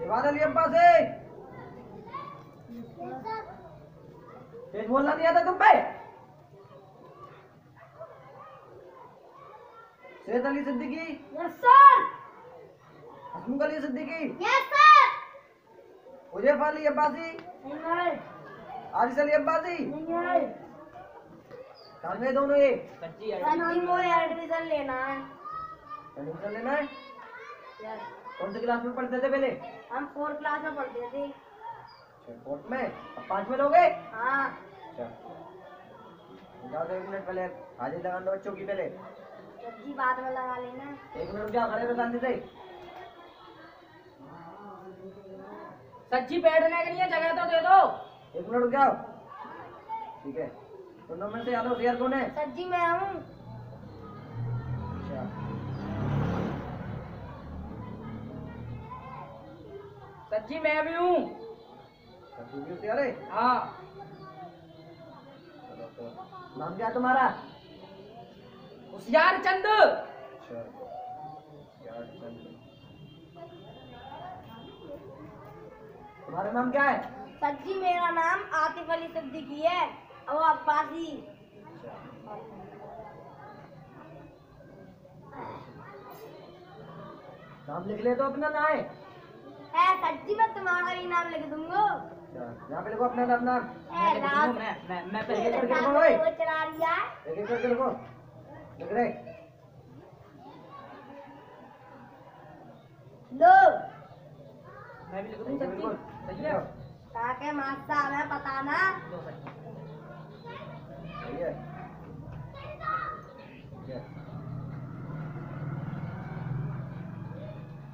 दीवार अली अब्बा से। तेज बोलना नहीं आता तुम पे। Syed Ali Siddiqui. Yes sir Hasmukh Ali Siddiqui. Yes sir Huzaif Ali Abbasi नहीं है। आरिस अली अब्बासी नहीं है। कहाँ दोनों ये सर को एडमिशन लेना है। एडमिशन लेना है? कौन सी क्लास में पढ़ते थे पहले? हम फोर्थ क्लास में पढ़ते थे। फोर्थ में? अब पाँच में लोगे? हाँ। अच्छा। जाओ तो एक मिनट पहले। हाजिर लगा दो बच्चों की पहले। सब्ज़ी बाद में लगा लेना। एक मिनट रुक जाओ खड़े रहो शांति से। सच्ची बैठने के लिए जगह तो दे दो। एक मिनट रुक जाओ। ठीक है। दोनों में से यादव शेयर कौन है? सब्ज़ी मैं हूँ। सच्ची मैं भी हूँ। सब्ज़ी भी है हाँ। तो नाम क्या तुम्हारा? होशियार चंद। अच्छा। यार चंद। तुम्हारा नाम क्या है? सब्ज़ी मेरा नाम आतिफ अली सिद्दीकी है और अब्बासी। नाम लिख ले तो अपना ना है है सब्ज़ी मैं तुम्हारा भी नाम लिख दूँगा। यहाँ पे लिखो अपना नाम नाम है मैं मैं पहले करके लिखो भाई। वो चला लिया है। एक एक करके लिखो लिख रहे। लो। मैं भी लिख दूँ सच्ची सही है? ताकि मास्टर हमें पता ना। सही है।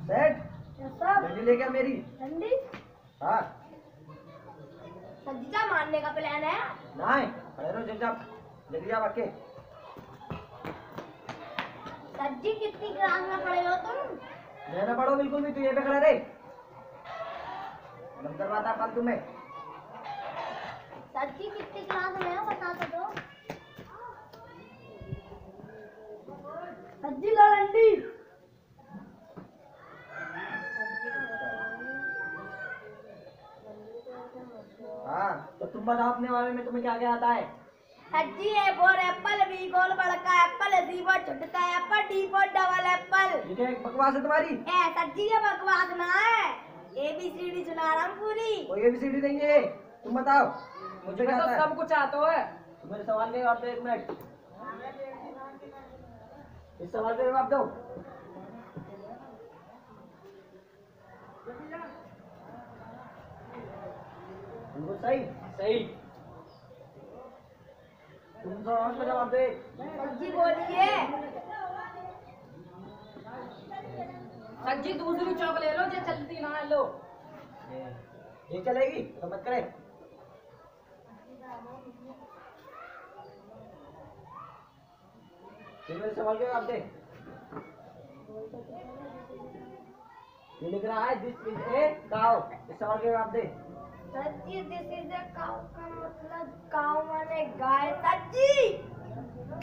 सेट। डंडी ले क्या मेरी। ठंडी हाँ। मारने का प्लान है? नहीं खड़े रहो चुपचाप लिख जा बाकी सब्ज़ी कितनी क्लास में पढ़े हो तुम? मैं ना पढ़ो बिल्कुल भी तू ये पे खड़े रहे। लम करवाता फालतू में सब्ज़ी कितनी क्लास में हो बता तो दो। लो हाँ तो तुम बताओ अपने बारे में तुम्हें क्या क्या आता है? सब्ज़ी A for apple B for बड़का एप्पल सी फॉर छोटका apple D for double apple. ये क्या बकवास है तुम्हारी? ए सब्ज़ी के बकवास ना है। ए बी सी डी सुना रहा हूँ पूरी कोई एबीसीडी नहीं है। तुम बताओ मुझे क्या तो आता है? सब कुछ आता है। मेरे सवाल के जवाब दो एक मिनट। इस सवाल के जवाब दो। बिल्कुल सही सही। तुम सवाल का जवाब दे। सब्ज़ी बोलिए। दूसरी चौक ले लो जो चलती ना लो। ये चलेगी तो मत करे। मेरे सवाल के जवाब दे। ये लिख रहा है दिस इज़ ए काउ इस सवाल के जवाब दे। सच्ची दिस इज़ अ काउ का मतलब काउ माने गाय। सच्ची?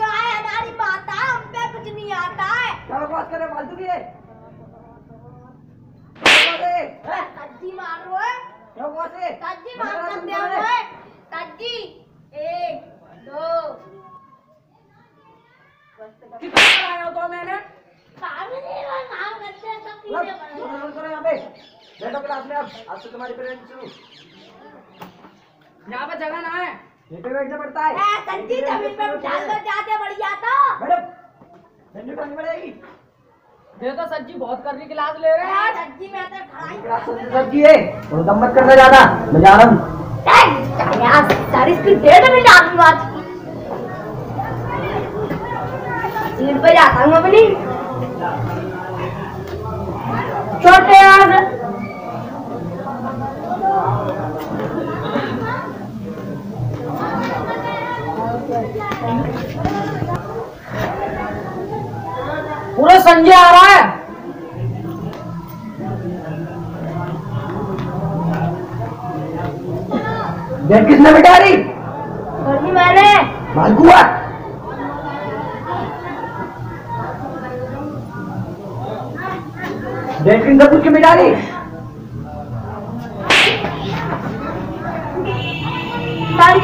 गाय हमारी माता हम पे कुछ नहीं आता है। क्या बकवास कर रहे फालतू की? सच्ची मार रहे हो। क्या बकवास है सच्ची मार करा सकते तुमको हो। सच्ची एक दो। कितना कराया तो मैंने? काम करते हैं सब चीज़ें पे। बैठो क्लास में अब आज से तुम्हारी पेरेंट्स शुरू यहाँ पे जगह ना है। ये पे बैठना पड़ता है। ए, सच्ची ज़मीन पे उठा कर जाते बढ़िया तो। बैठो झंडी उठानी पड़ेगी। ये तो सच्ची बहुत कर रही क्लास ले रहे हैं। आज में तो खड़ा ही क्लास है। और दम मत करना ज़्यादा मैं जा रहा हूँ यार चालीस की डेढ़ मिनट आदमी बात सीट पे जाता हूँ अपनी। छोटे पूरा संजय आ रहा है। देख किसने बिठा रही मैंने मालकुआ डेट किन से पूछ के रही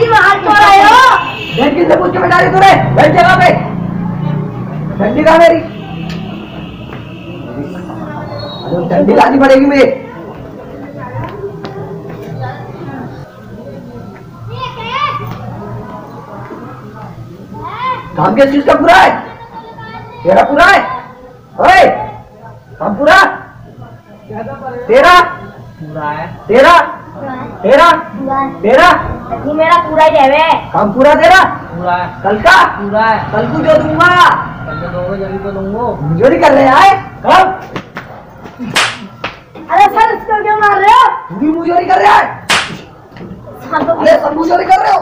बाहर क्यों आए हो। डेट किन से पूछ के बिठा रही बैठ जगह पे। ठंडी मेरी। ठंडी लानी पड़ेगी मुझे काम किस चीज़ का पूरा है? तेरा पूरा है? ओए काम पूरा? तेरा? पूरा है तेरा? तेरा? तेरा? तू मेरा पूरा ही है काम पूरा तेरा? पूरा है। कल का? पूरा है। कल को जो दूँगा। कल तो दोगे जल्दी तो दूंगो। मुझे नहीं कर रहे आए कब अरे सर इसको क्यों मार रहे हो? तू भी मुझे नहीं कर रहे हाँ। तो अरे सब मुझे नहीं कर रहे हो।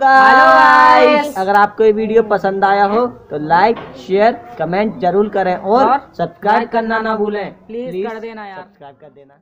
गाइस अगर आपको ये वीडियो पसंद आया हो तो लाइक शेयर कमेंट ज़रूर करें और और सब्सक्राइब करना ना भूलें। प्लीज़ कर देना यार। सब्सक्राइब कर देना।